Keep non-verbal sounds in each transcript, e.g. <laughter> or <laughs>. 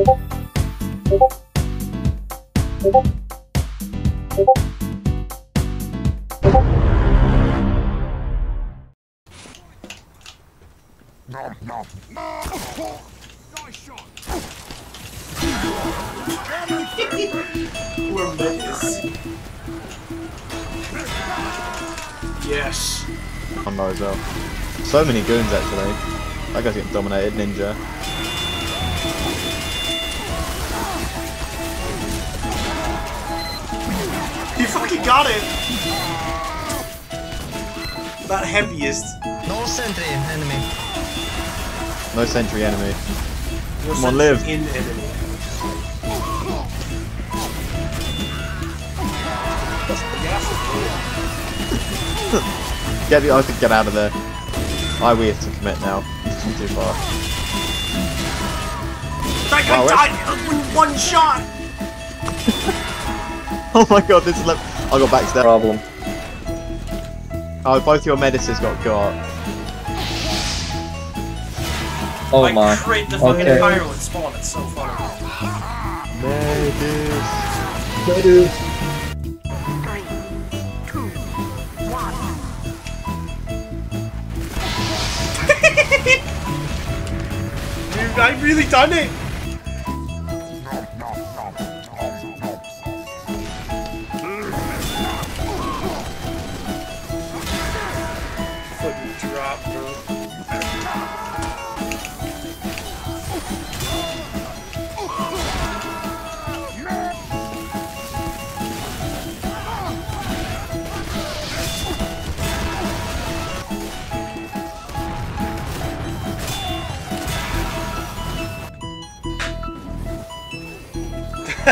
We're Metis. Yes. Oh, on low as well. So many goons actually. That guy's getting dominated, ninja. Fucking got it! That heaviest. No sentry enemy. No sentry enemy. No Come on, live. In enemy. Get the I think get out of there. I we have to commit now. It's too far. That guy Wow, died in one shot! <laughs> <laughs> Oh my god, this is like I got backstab problem. Oh, both your medicines got got. Oh I my. crit the fucking Okay. pyro and spawn, it's so funny. Medis. Three, two, one. Dude, I really done it! Fucking drop, bro.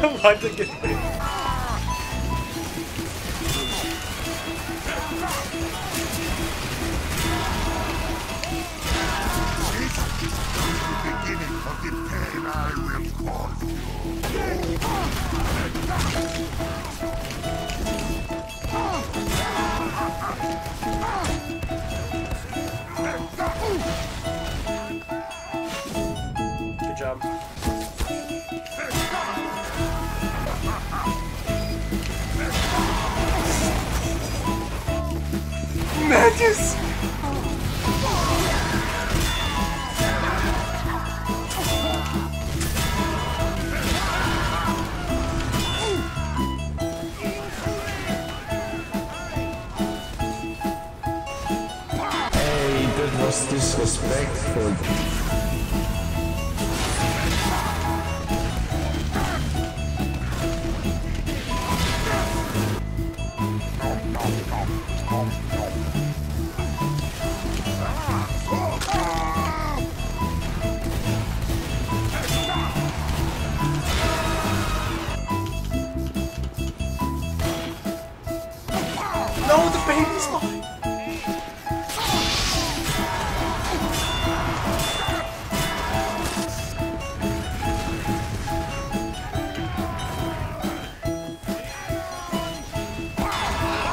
<laughs> Why'd they get? Magus! That was disrespectful.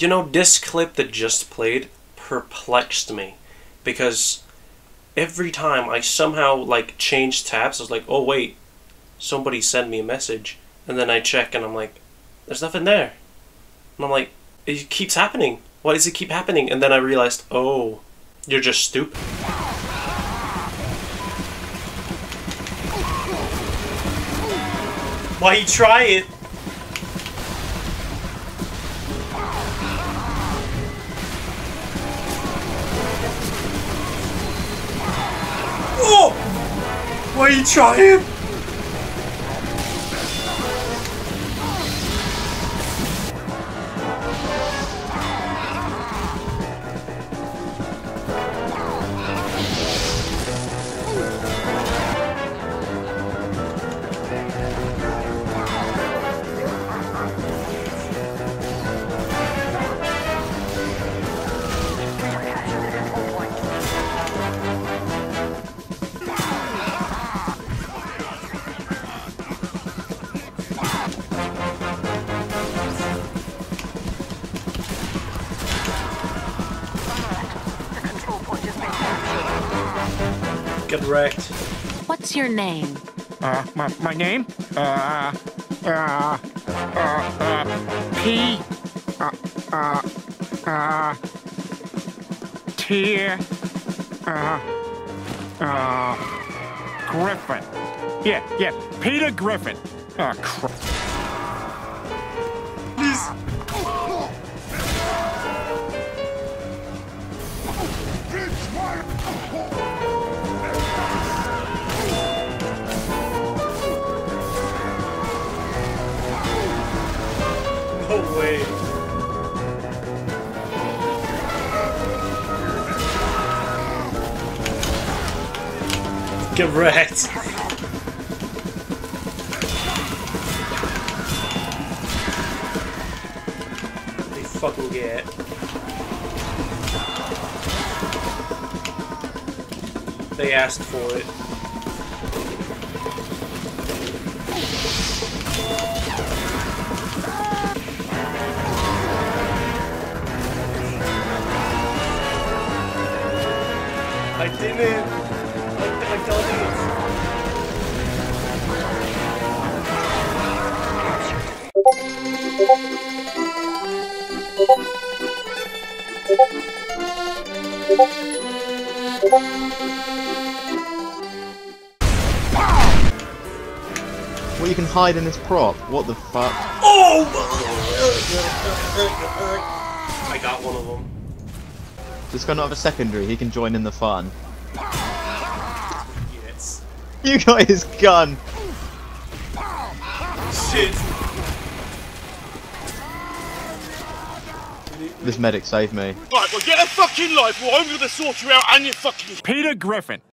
You know, this clip that just played perplexed me because every time I somehow like change tabs, I was like, oh wait, somebody sent me a message, and then I check and I'm like, there's nothing there, and I'm like, it keeps happening. Why does it keep happening? And then I realized, oh, you're just stupid. Why you try it? Why you trying? Get wrecked. What's your name? Uh, my, my name? Uh, uh, uh, uh, P, uh, uh, uh, T, uh, uh, Griffin. Yeah, yeah, Peter Griffin. Uh, cr- No way. Get wrecked. They fucking get. They asked for it. Well, you can hide in this prop. What the fuck? Oh! I got one of them. This guy not have a secondary. He can join in the fun. Yes. You got his gun. Shit. This medic saved me. Right, well, get a fucking life or I'm gonna sort you out and your fucking Peter Griffin.